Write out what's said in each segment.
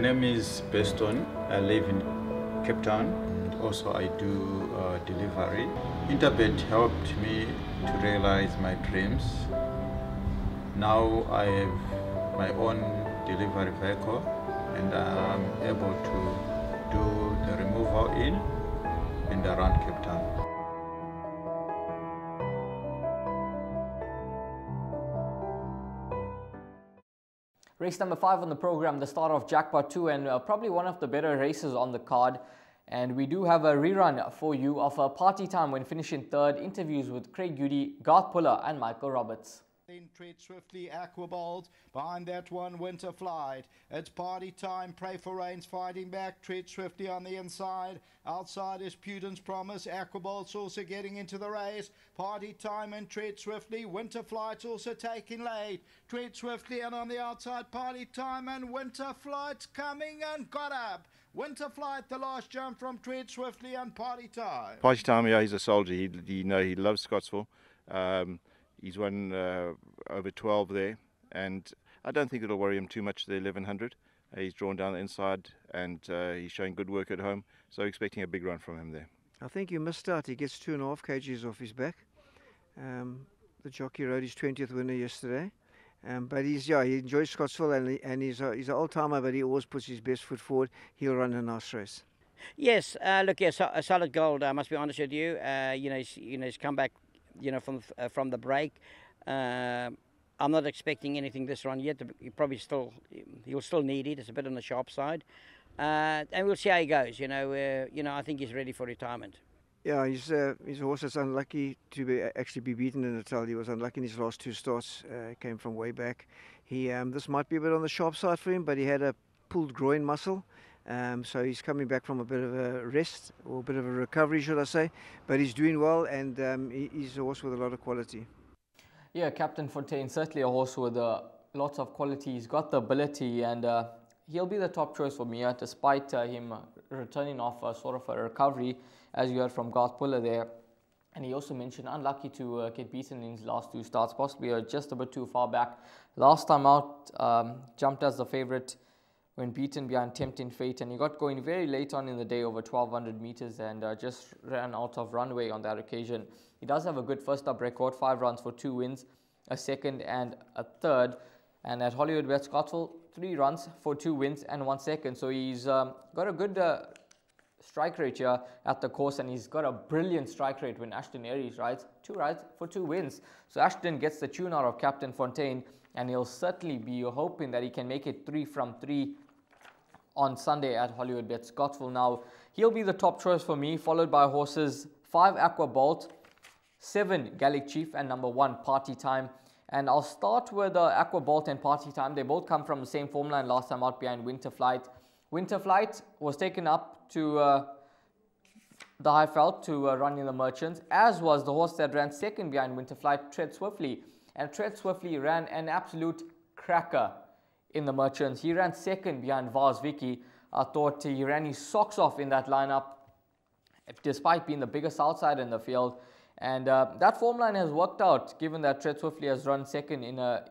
name is Beston. I live in Cape Town. Also, I do uh, delivery. Interbet helped me to realize my dreams. Now I have my own delivery vehicle and I'm able to do the removal in and around Cape Town. Race number five on the program, the start of Jackpot 2, and uh, probably one of the better races on the card. And we do have a rerun for you of a party time when finishing third. Interviews with Craig Goody, Garth Puller, and Michael Roberts. Then tread swiftly, Aquabolt. Behind that one, Winter Flight. It's party time. Pray for Rains fighting back. Tread swiftly on the inside. Outside is Putin's Promise. Aquabolt's also getting into the race. Party time and tread swiftly. Winter Flight's also taking late. Tread swiftly and on the outside, party time and Winter Flight's coming and got up. Winter Flight, the last jump from Tread Swiftly and Party Time. Party time, yeah, he's a soldier. He, he you know he loves Scottsville. Um, He's won uh, over 12 there, and I don't think it'll worry him too much, the 1100. Uh, he's drawn down the inside, and uh, he's showing good work at home, so expecting a big run from him there. I think you missed out. He gets two and a half kgs off his back. Um, the jockey rode his 20th winner yesterday. Um, but he's yeah, he enjoys Scottsville and, he, and he's a, he's an old timer, but he always puts his best foot forward. He'll run a nice race. Yes, uh, look, yes, a solid gold. I must be honest with you. Uh, you know, he's, you know, he's come back you know, from uh, from the break. Uh, I'm not expecting anything this run yet. He probably still he'll still need it. It's a bit on the sharp side, uh, and we'll see how he goes. You know, uh, you know, I think he's ready for retirement. Yeah, he's uh, his horse is unlucky to be actually be beaten in Natal. He was unlucky in his last two starts. Uh, came from way back. He um, this might be a bit on the sharp side for him, but he had a pulled groin muscle. Um, so he's coming back from a bit of a rest or a bit of a recovery, should I say. But he's doing well and um, he, he's a horse with a lot of quality. Yeah, Captain Fontaine, certainly a horse with uh, lots of quality. He's got the ability and uh, he'll be the top choice for me, uh, despite uh, him returning off a sort of a recovery, as you heard from Garth Puller there. And he also mentioned unlucky to uh, get beaten in his last two starts, possibly uh, just a bit too far back. Last time out, um, jumped as the favourite when beaten behind Tempting Fate, and he got going very late on in the day over 1200 meters and uh, just ran out of runway on that occasion. He does have a good first up record, five runs for two wins, a second and a third. And at Hollywoodbets Scottsville, three runs for two wins and one second. So he's um, got a good uh, strike rate here at the course, and he's got a brilliant strike rate when Ashton Arries rides two rides for two wins. So Ashton gets the tune out of Captain Fontaine, and he'll certainly be hoping that he can make it three from three on Sunday at Hollywood Hollywoodbets Scottsville. Now, he'll be the top choice for me, followed by horses 5 Aqua Bolt, 7 Gallic Chief, and number 1 Party Time. And I'll start with uh, Aqua Bolt and Party Time. They both come from the same form line last time out behind Winter Flight. Winter Flight was taken up to uh, the Highveld to uh, run in the Merchants, as was the horse that ran second behind Winter Flight, Tread Swiftly. And Tread Swiftly ran an absolute cracker in the Merchants. He ran second behind Vars Vicky. I thought he ran his socks off in that lineup, despite being the biggest outside in the field. And uh, that form line has worked out, given that Tread Swiftly has run second in a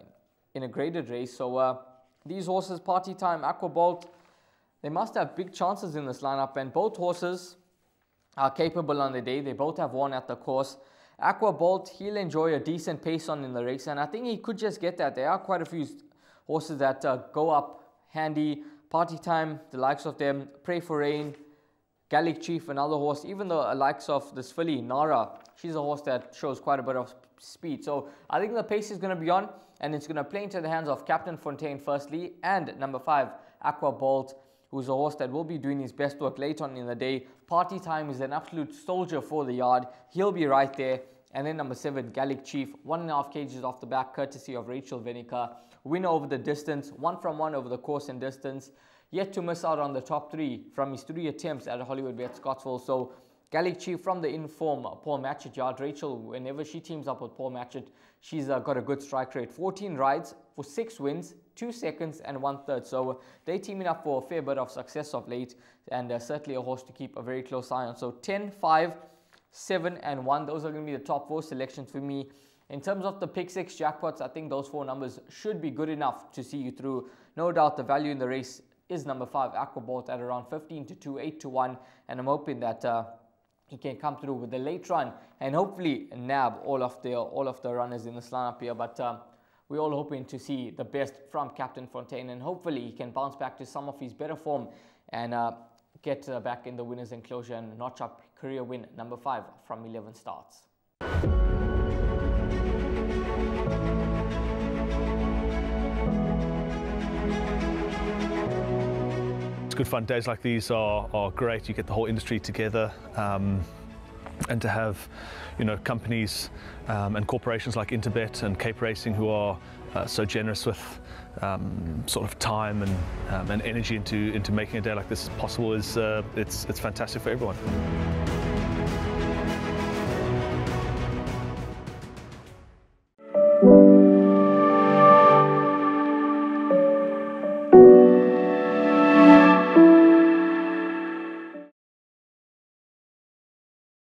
in a graded race. So uh, these horses, Party Time, Aquabolt, they must have big chances in this lineup. And both horses are capable on the day. They both have won at the course. Aquabolt, he'll enjoy a decent pace on in the race, and I think he could just get that. There are quite a few horses that uh, go up handy. Party Time, the likes of them, Pray for Rain, Gallic Chief, another horse, even the likes of this filly, Nara, she's a horse that shows quite a bit of speed. So I think the pace is going to be on and it's going to play into the hands of Captain Fontaine firstly and number five, Aqua Bolt, who's a horse that will be doing his best work late on in the day. Party Time is an absolute soldier for the yard. He'll be right there. And then number seven, Gallic Chief, one and a half kgs off the back, courtesy of Rachel Venniker win over the distance, one from one over the course and distance. Yet to miss out on the top three from his three attempts at Hollywoodbets Scottsville. So Gallic Chief from the inform Paul Matchett yard. Rachel, whenever she teams up with Paul Matchett, she's uh, got a good strike rate. 14 rides for six wins, two seconds, and one third. So uh, they're teaming up for a fair bit of success of late, and uh, certainly a horse to keep a very close eye on. So 10, 5, 7, and 1. Those are going to be the top four selections for me. In terms of the pick six jackpots, I think those four numbers should be good enough to see you through. No doubt the value in the race is number five, Aquabolt, at around 15 to 2, 8 to 1. And I'm hoping that uh, he can come through with the late run and hopefully nab all of the all of the runners in this lineup here. But um, we're all hoping to see the best from Captain Fontaine and hopefully he can bounce back to some of his better form and uh, get uh, back in the winners enclosure and notch up career win number five from 11 starts. It's good fun. Days like these are, are great. You get the whole industry together. Um, and to have, you know, companies um, and corporations like Interbet and Cape Racing who are uh, so generous with um, sort of time and, um, and energy into into making a day like this possible is uh, it's it's fantastic for everyone.